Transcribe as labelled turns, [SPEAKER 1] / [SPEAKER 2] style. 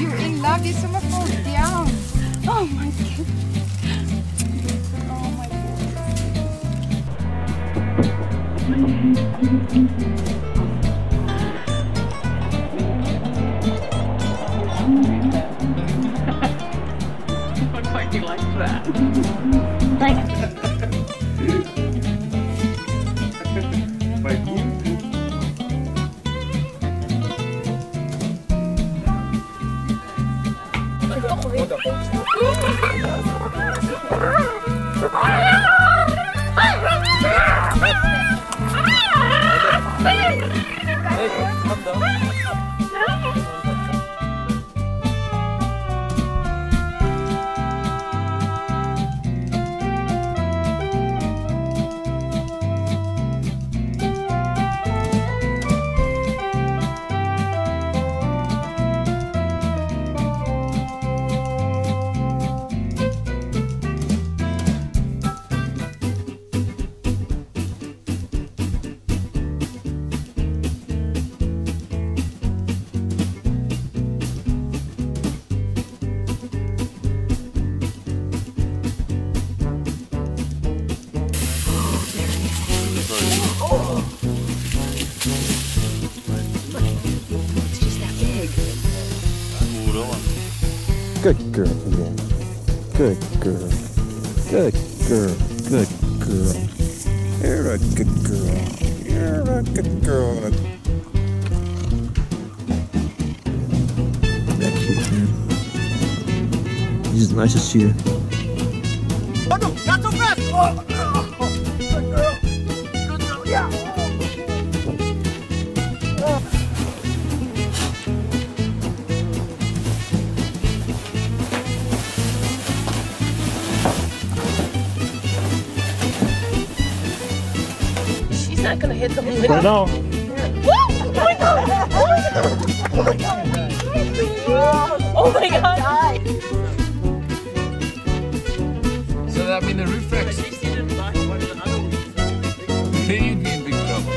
[SPEAKER 1] you're in love. You're so much falls down. Oh my god. Oh my god.
[SPEAKER 2] I quite like that.
[SPEAKER 3] Ah!
[SPEAKER 4] Good girl. Good girl. Good girl. Good girl. You're a good girl. You're a good girl. That cute, man. He's as nice as you. Oh no, not so fast! Oh,
[SPEAKER 3] He's not gonna hit them with right now. Oh my god! Oh my god! Oh my god!
[SPEAKER 5] So that means the reflex. He would be in big trouble.